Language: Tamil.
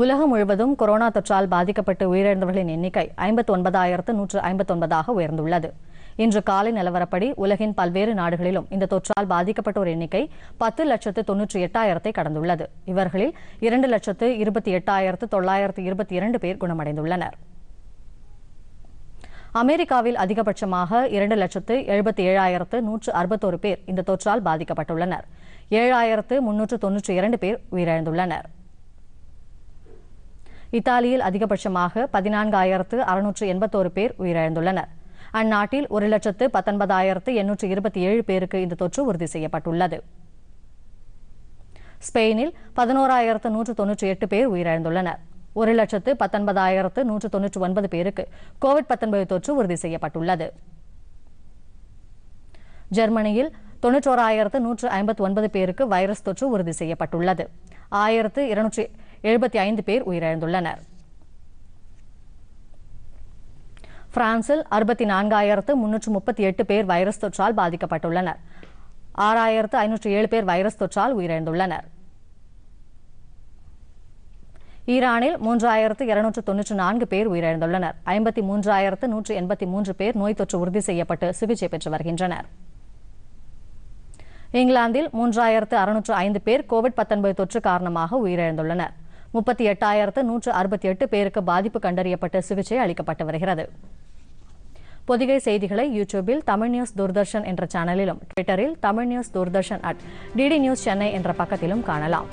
உலகம் முழுவதும் கொரோனா தொற்றால் பாதிக்கப்பட்டு உயிரிழந்தவர்களின் எண்ணிக்கை ஐம்பத்தி ஒன்பதாயிரத்து நூற்று ஐம்பத்தொன்பதாக உயர்ந்துள்ளது. இன்று காலை நிலவரப்படி உலகின் பல்வேறு நாடுகளிலும் இந்த தொற்றால் பாதிக்கப்பட்டோர் எண்ணிக்கை பத்து லட்சத்து தொன்னூற்றி எட்டாயிரத்தை கடந்துள்ளது. இவர்களில் இரண்டு லட்சத்து இருபத்தி எட்டாயிரத்து தொள்ளாயிரத்து இருபத்தி இரண்டு பேர் குணமடைந்துள்ளனர். அமெரிக்காவில் அதிகபட்சமாக இரண்டு லட்சத்து எழுபத்தி ஏழாயிரத்து நூற்று அறுபத்தோரு பேர் இந்த தொற்றால் பாதிக்கப்பட்டுள்ளனர். ஏழாயிரத்து முன்னூற்று தொன்னூற்றி இரண்டு பேர் உயிரிழந்துள்ளனர். இத்தாலியில் அதிகபட்சமாக பதினான்காயிரத்து அறுநூற்று எண்பத்தோரு பேர் உயிரிழந்துள்ளனர். அந்நாட்டில் ஒரு லட்சத்து பத்தொன்பதாயிரத்து எண்ணூற்று இருபத்தி ஏழு பேருக்கு இந்த தொற்று உறுதி செய்யப்பட்டுள்ளது. ஸ்பெயினில் பதினோராயிரத்து நூற்று தொன்னூற்றி எட்டு பேர் உயிரிழந்துள்ளனர். ஒரு லட்சத்து பத்தொன்பதாயிரத்து நூற்று தொன்னூற்றி ஒன்பது பேருக்கு கோவிட் பத்தொன்பது தொற்று உறுதி செய்யப்பட்டுள்ளது. ஜெர்மனியில் தொன்னூற்றோராயிரத்து நூற்று ஐம்பத்தி ஒன்பது பேருக்கு வைரஸ் தொற்று உறுதி செய்யப்பட்டுள்ளது. ஆயிரத்து இருநூற்றி எழுபத்தி ஐந்து பேர் உயிரிழந்துள்ளனர். பிரான்சில் அறுபத்தி நான்காயிரத்து முன்னூற்று முப்பத்தி எட்டு பேர் வைரஸ் தொற்றால் பாதிக்கப்பட்டுள்ளனர். ஆறாயிரத்து ஐநூற்று ஏழு பேர் வைரஸ் தொற்றால் உயிரிழந்துள்ளனர். ஈரானில் மூன்றாயிரத்து இருநூற்று தொன்னூற்று நான்கு பேர் உயிரிழந்துள்ளனர். ஐம்பத்தி மூன்றாயிரத்து நூற்று எண்பத்தி மூன்று பேர் நோய் தொற்று உறுதி செய்யப்பட்டு சிகிச்சை பெற்று வருகின்றனர். இங்கிலாந்தில் மூன்றாயிரத்து அறுநூற்று ஐந்து பேர் கோவிட் பத்தொன்பது தொற்று காரணமாக உயிரிழந்துள்ளனர். முப்பத்தி எட்டாயிரத்து நூற்று அறுபத்தி எட்டு பேருக்கு பாதிப்பு கண்டறியப்பட்டு சிகிச்சை அளிக்கப்பட்டு வருகிறது. பொதிகை செய்திகளை யூடியூபில் தமிழ் நியூஸ் தூர்தர்ஷன் என்ற சேனலிலும் ட்விட்டரில் Tamil news Doordarshan at DD news Chennai என்ற பக்கத்திலும் காணலாம்.